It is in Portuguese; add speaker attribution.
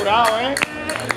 Speaker 1: cultural, hein?